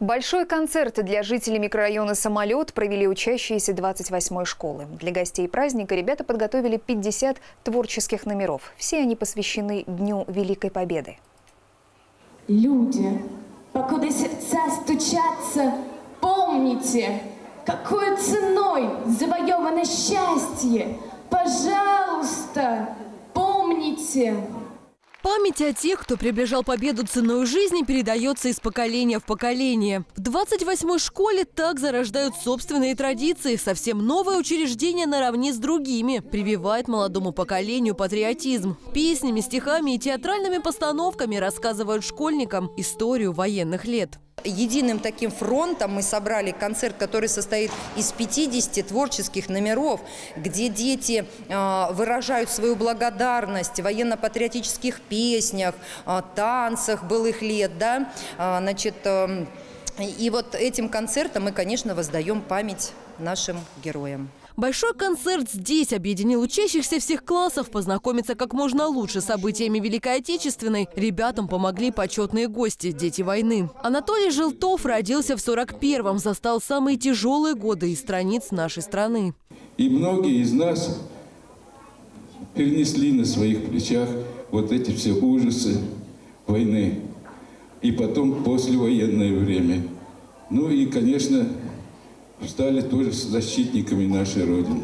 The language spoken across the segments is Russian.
Большой концерт для жителей микрорайона «Самолет» провели учащиеся 28-й школы. Для гостей праздника ребята подготовили 50 творческих номеров. Все они посвящены Дню Великой Победы. Люди, покуда сердца стучатся, помните, какой ценой завоевано счастье. Пожалуйста, помните. Память о тех, кто приближал победу ценой жизни, передается из поколения в поколение. В 28-й школе так зарождают собственные традиции. Совсем новое учреждение наравне с другими. Прививает молодому поколению патриотизм. Песнями, стихами и театральными постановками рассказывают школьникам историю военных лет. Единым таким фронтом мы собрали концерт, который состоит из 50 творческих номеров, где дети э, выражают свою благодарность в военно-патриотических песнях, э, танцах былых лет. Да? Э, значит, э, и вот этим концертом мы, конечно, воздаем память нашим героям. Большой концерт здесь объединил учащихся всех классов познакомиться как можно лучше с событиями Великой Отечественной. Ребятам помогли почетные гости – дети войны. Анатолий Желтов родился в 41-м, застал самые тяжелые годы из страниц нашей страны. И многие из нас перенесли на своих плечах вот эти все ужасы войны. И потом послевоенное время. Ну и, конечно, стали тоже защитниками нашей Родины.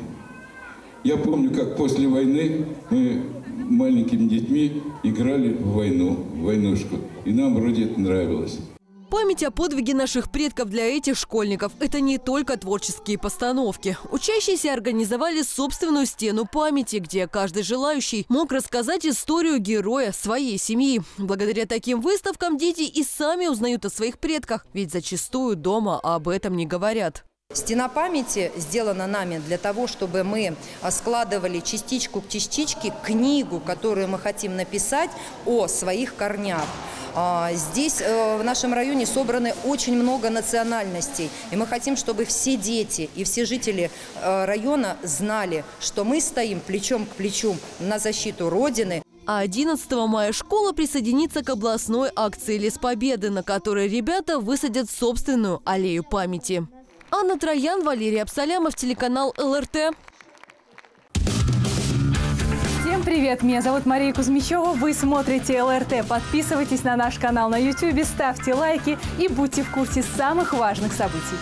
Я помню, как после войны мы маленькими детьми играли в войну, в войнушку. И нам вроде это нравилось. Память о подвиге наших предков для этих школьников – это не только творческие постановки. Учащиеся организовали собственную стену памяти, где каждый желающий мог рассказать историю героя своей семьи. Благодаря таким выставкам дети и сами узнают о своих предках, ведь зачастую дома об этом не говорят. Стена памяти сделана нами для того, чтобы мы а, складывали частичку к частичке книгу, которую мы хотим написать о своих корнях. А, здесь э, в нашем районе собраны очень много национальностей. И мы хотим, чтобы все дети и все жители э, района знали, что мы стоим плечом к плечу на защиту Родины. А 11 мая школа присоединится к областной акции «Лес Победы», на которой ребята высадят собственную аллею памяти. Анна Троян, Валерий Абсалямов, телеканал ЛРТ. Всем привет! Меня зовут Мария Кузьмичева. Вы смотрите ЛРТ. Подписывайтесь на наш канал на YouTube, ставьте лайки и будьте в курсе самых важных событий.